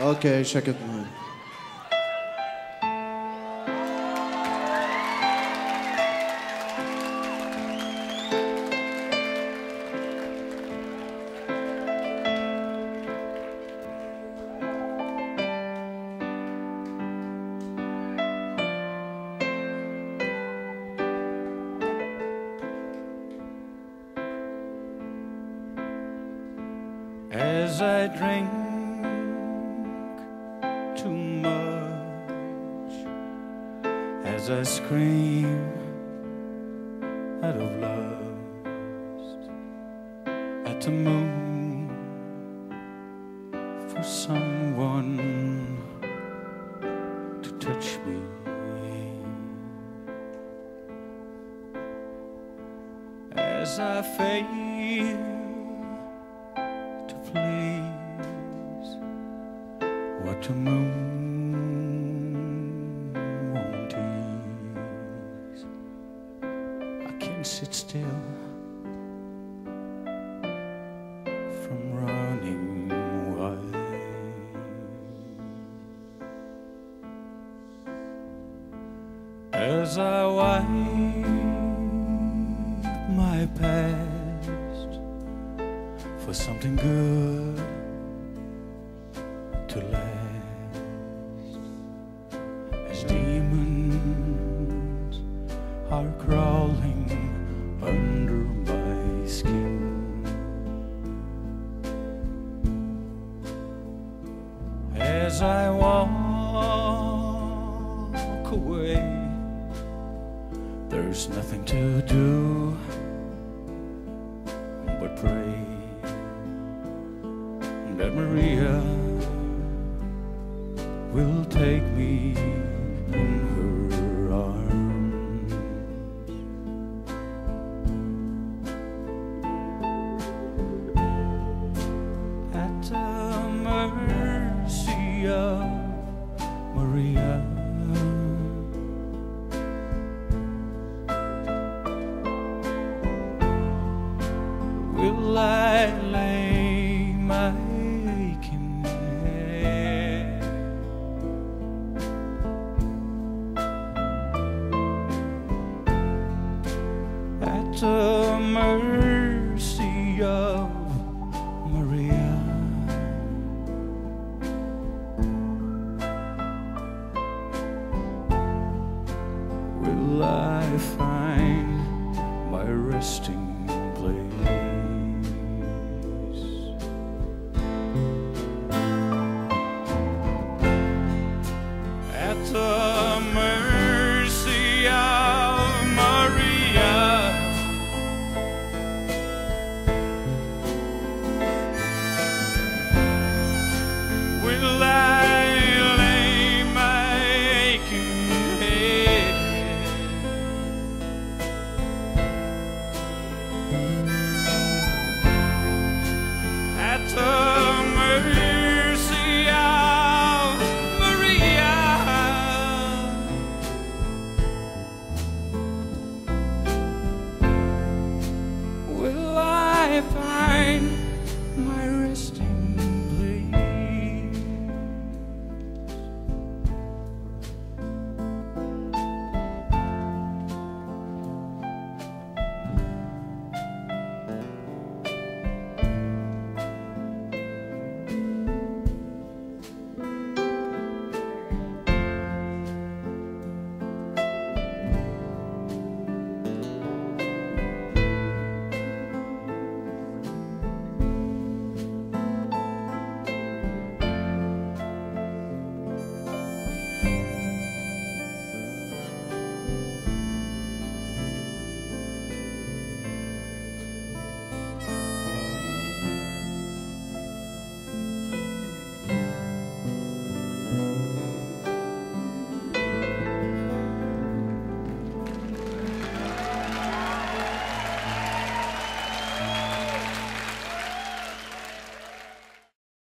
Okay, check it man. As I drink too much, as I scream out of lust at the moon for someone to touch me. As I fail moon won't tease. I can't sit still from running away. As I wipe my past for something good to last as demons are crawling under my skin. As I walk away, there's nothing to do but pray that Maria will take me in the mercy of Maria? Will I find my resting